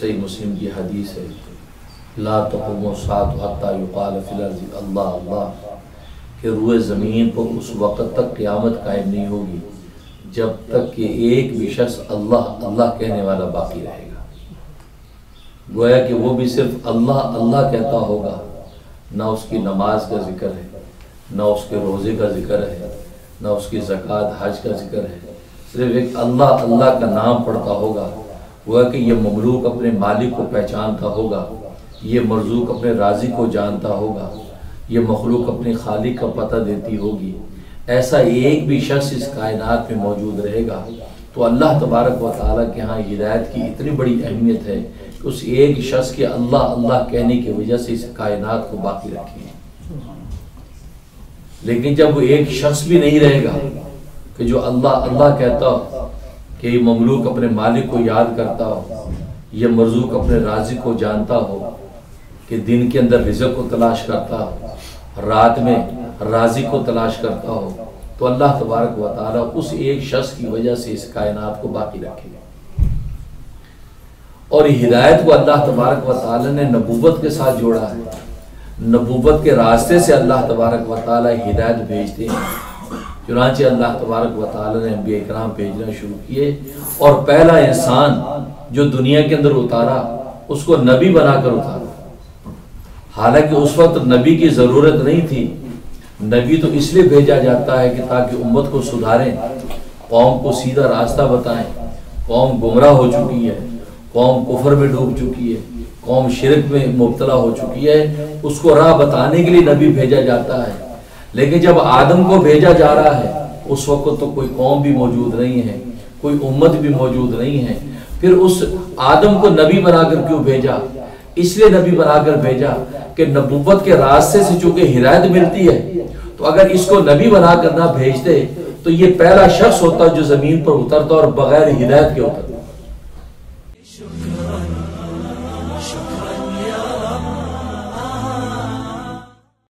صحیح مسلم کی حدیث ہے۔ لا تقوم سات حتی یقال فی الارض اللہ اللہ کہ روئے زمین پر اس وقت تک قیامت قائم نہیں ہوگی، جب تک کہ ایک بھی شخص اللہ اللہ کہنے والا باقی رہے گا۔ گویا کہ وہ بھی صرف اللہ اللہ کہتا ہوگا، نہ اس کی نماز کا ذکر ہے، نہ اس کے روزے کا ذکر ہے، نہ اس کی زکوٰۃ، حج کا ذکر ہے۔ صرف ایک اللہ اللہ کا نام پڑھتا ہوگا وہ کہ یہ مملوک اپنے مالک کو پہچانتا ہوگا، یہ مرزوق اپنے راضی کو جانتا ہوگا، یہ مخلوق اپنے خالق کا پتہ دیتی ہوگی۔ ایسا ایک بھی شخص اس کائنات میں موجود رہے گا۔ تو اللہ تبارک و تعالیٰ کے ہاں ہدایت کی اتنی بڑی اہمیت ہے کہ اس ایک شخص کے اللہ اللہ کہنے کی وجہ سے اس کائنات کو باقی رکھیں۔ لیکن جب وہ ایک شخص بھی نہیں رہے گا کہ جو اللہ اللہ کہتا ہو کہ یہ مملوک اپنے مالک کو یاد کرتا ہو، یہ مرزوق اپنے راضی کو جانتا ہو، کہ دن کے اندر رزق کو تلاش کرتا ہو، رات میں راضی کو تلاش کرتا ہو۔ تو اللہ تبارک و تعالیٰ اس ایک شخص کی وجہ سے اس کائنات کو باقی رکھے۔ گا اور ہدایت کو اللہ تبارک و تعالیٰ نے نبوت کے ساتھ جوڑا ہے۔ نبوت کے راستے سے اللہ تبارک و تعالیٰ ہدایت بھیجتے ہیں۔ چنانچہ اللہ تبارک و تعالیٰ نے انبیاء اکرام بھیجنا شروع کیے اور پہلا انسان جو دنیا کے اندر اتارا، اس کو نبی بنا کر اتارا۔ حالانکہ اس وقت نبی کی ضرورت نہیں تھی۔ نبی تو اس لیے بھیجا جاتا ہے کہ تاکہ امت کو سدھاریں۔ قوم کو سیدھا راستہ بتائیں۔ قوم گمراہ ہو چکی ہے۔ قوم کفر میں ڈوب چکی ہے۔ قوم شرک میں مبتلا ہو چکی ہے۔ اس کو راہ بتانے کے لیے نبی بھیجا جاتا ہے۔ لیکن جب آدم کو بھیجا جا رہا ہے، اس وقت تو کوئی قوم بھی موجود نہیں ہے، کوئی امت بھی موجود نہیں ہے۔ پھر اس آدم کو نبی بنا کر کیوں بھیجا؟ اس لیے نبی بنا کر بھیجا کہ نبوت کے راستے سے چونکہ ہدایت ملتی ہے، تو اگر اس کو نبی بنا کر نہ بھیجتے، تو یہ پہلا شخص ہوتا جو زمین پر اترتا اور بغیر ہدایت کے اترتا